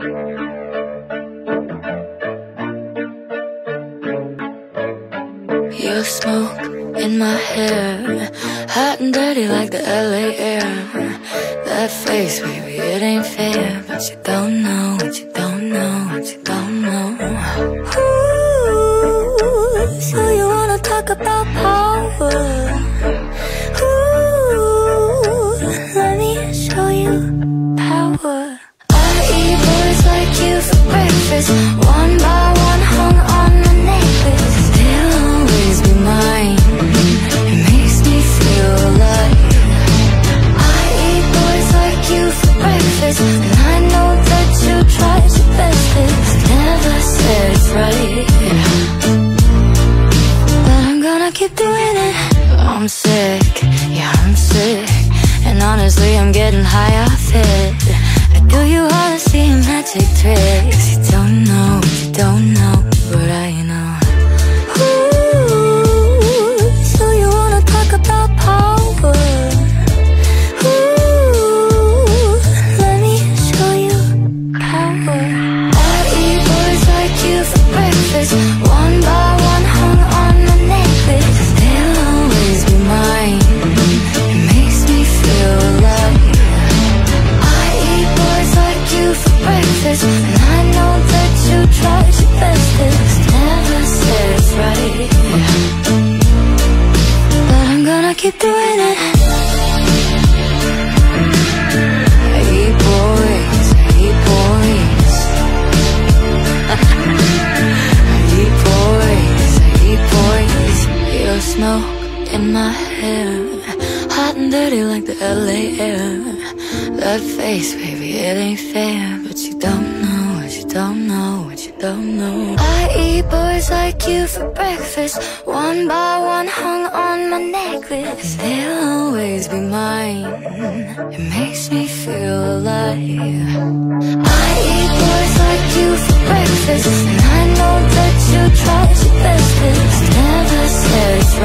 You're smoke in my hair Hot and dirty like the LA air. That face, baby, it ain't fair But you don't know what you don't know what you don't know. Ooh, so you wanna talk about power keep doing it. I'm sick, yeah I'm sick. And honestly I'm getting high off it. I do you all the same magic tricks don't know, But I know. Ooh, so you wanna talk about power? Ooh, let me show you power. I eat boys like you for breakfast. One by one hung on my necklace. They'll always be mine. It makes me feel alive I eat boys like you for breakfast smoke in my hair Hot and dirty like the LA air That face, baby, it ain't fair But you don't know what you don't know what you don't know I eat boys like you for breakfast. One by one hung on my They'll always be mine. It makes me feel alive. I eat boys like you for breakfast. And I know that you tried your bestest Never said